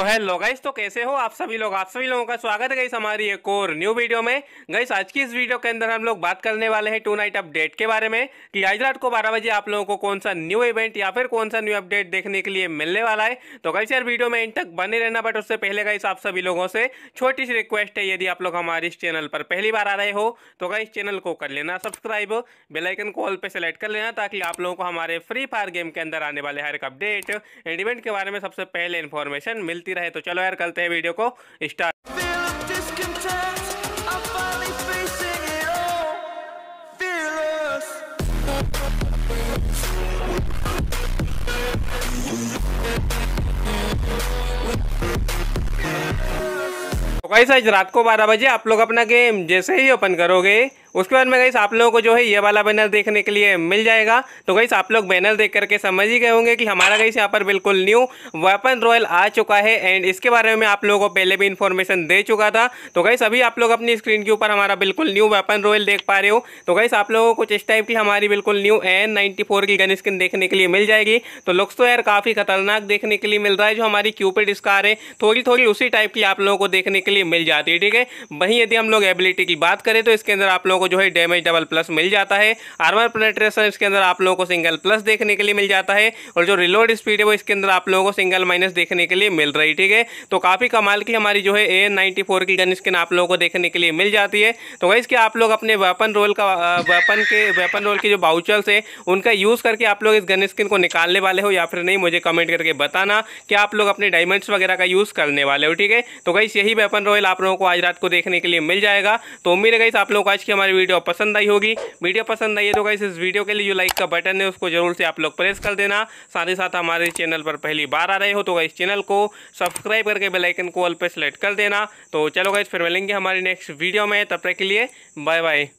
तो hello guys तो कैसे हो आप सभी लोग? आप सभी लोगों का स्वागत है गाइस हमारी एक और न्यू वीडियो में। गाइस आज की इस वीडियो के अंदर हम लोग बात करने वाले हैं टू नाइट अपडेट के बारे में कि आज रात को 12 बजे आप लोगों को कौन सा न्यू इवेंट या फिर कौन सा न्यू अपडेट देखने के लिए मिलने वाला है। तो गाइस यार वीडियो में इन तक बने रहना बट उससे पहले गाइस आप सभी लोगों से छोटी सी रिक्वेस्ट है, यदि आप लोग हमारे इस चैनल पर पहली बार आ रहे हो तो गाइस चैनल को कर लेना सब्सक्राइब बेलाइकन कॉल पर सेलेक्ट कर लेना ताकि आप लोगों को हमारे फ्री फायर गेम के अंदर आने वाले हर एक अपडेट एंड इवेंट के बारे में सबसे पहले इन्फॉर्मेशन मिलती रहे तो चलो यार करते हैं वीडियो को स्टार्ट. तो गाइस आज रात को 12 बजे आप लोग अपना गेम जैसे ही ओपन करोगे उसके बाद में गई आप लोगों को जो है ये वाला बैनर देखने के लिए मिल जाएगा। तो गाइस आप लोग बैनर देख करके समझ ही गए होंगे कि हमारा गाइस यहाँ पर बिल्कुल न्यू वेपन रॉयल आ चुका है एंड इसके बारे में आप लोगों को पहले भी इन्फॉर्मेशन दे चुका था। तो गई अभी आप लोग अपनी स्क्रीन के ऊपर हमारा बिल्कुल न्यू वेपन रॉयल देख पा रहे हो। तो गाइस आप लोगों को कुछ इस टाइप की हमारी बिल्कुल न्यू एन की गन स्किन देखने के लिए मिल जाएगी। तो लुक्स तो यार काफ़ी खतरनाक देखने के लिए मिल रहा है, जो हमारी क्यूपिड स्कार है। थोड़ी थोड़ी उसी टाइप की आप लोगों को देखने के लिए मिल जाती है, ठीक है? वहीं यदि हम लोग एबिलिटी की बात करें तो इसके अंदर आप लोगों को जो है डैमेज डबल प्लस मिल जाता है। आर्मर पेनेट्रेशन इसके अंदर आप लोगों को सिंगल प्लस देखने के लिए मिल जाता है और जो रिलोड स्पीड है वो इसके अंदर आप लोगों को सिंगल माइनस देखने के लिए मिल रही ठीक है? तो काफ़ी कमाल की हमारी जो है ए नाइन्टी की गन स्किन आप लोगों को देखने के लिए मिल जाती है। तो वही इसके आप लोग अपने वेपन रोल का वेपन के वेपन रोल के जो बाउचर्स है, उनका यूज़ करके आप लोग इस गन स्किन को निकालने वाले हो या फिर नहीं, मुझे कमेंट करके बताना। कि आप लोग अपने डायमंड्स वगैरह का यूज़ करने वाले हो, ठीक है? तो गई यही वेपन रॉयल आप लोगों को आज रात को देखने के लिए मिल जाएगा। तो उम्मीद है गई आप लोगों को आज की हमारी वीडियो पसंद आई होगी। वीडियो पसंद आई है तो गाइस इस वीडियो के लिए जो लाइक का बटन है, उसको ज़रूर से आप लोग प्रेस कर देना। साथ ही साथ हमारे चैनल पर पहली बार आ रहे हो तो गाइस चैनल को सब्सक्राइब करके बेलाइकन को ऑल पर सेलेक्ट कर देना। तो चलो गाइस फिर मिलेंगे हमारी नेक्स्ट वीडियो में। तब तक के लिए बाय बाय